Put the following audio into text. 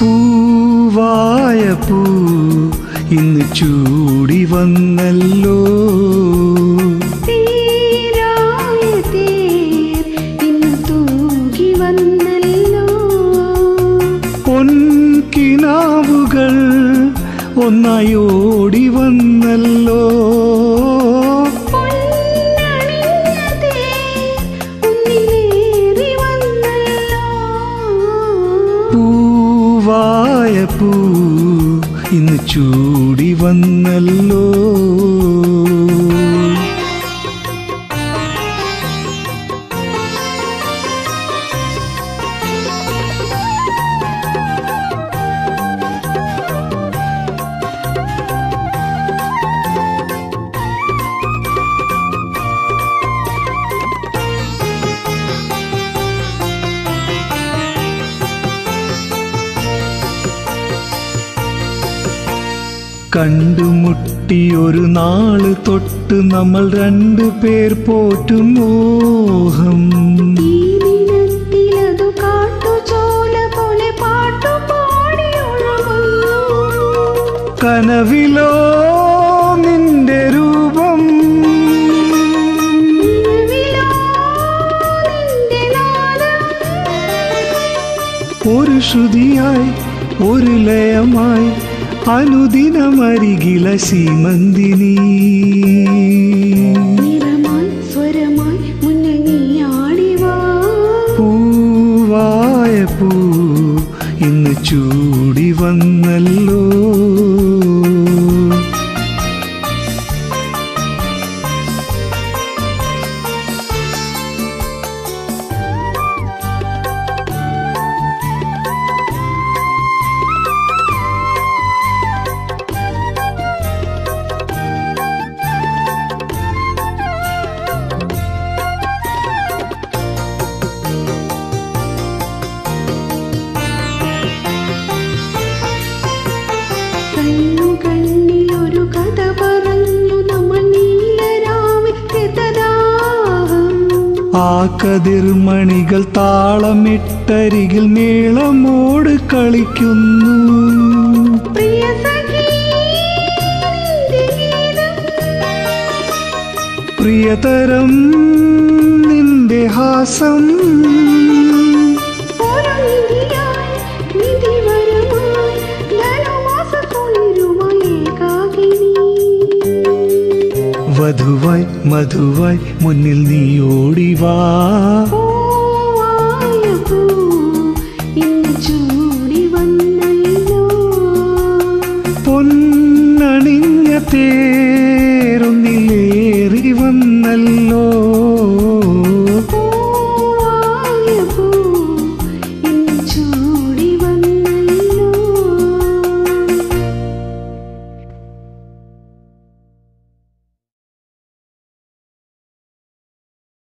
പൂ ഇന്ന് ചൂടി വന്നല്ലോ. പൊൻകിനാവുകൾ ഒന്നായി ഓടി വന്നല്ലോ. പൂവായ പൂ ഇന്ന് ചൂടി വന്നല്ലോ. കണ്ടുമുട്ടി ഒരു നാൾ തൊട്ട് നമ്മൾ രണ്ടു പേർ പോറ്റും മോഹം. കനവിലോ നിന്റെ രൂപം. ഒരു ശ്രുതിയായി ഒരു ലയമായി അനുദിനമരികില സീമന്തിനി നിറമായി സ്വരമായി മുന്നിൽ നീ ആടിവാ പൂവായ പൂ ഇന്ന് ചൂടി ആ കതിർമണികൾ താളമിട്ടരികിൽ മേളമോട് കളിക്കുന്നു. പ്രിയതരം നിന്റെ ഹാസം വധുവായി മധുവായി മുന്നിൽ നീ ഓടിവാ പൊന്നണിഞ്ഞ തേ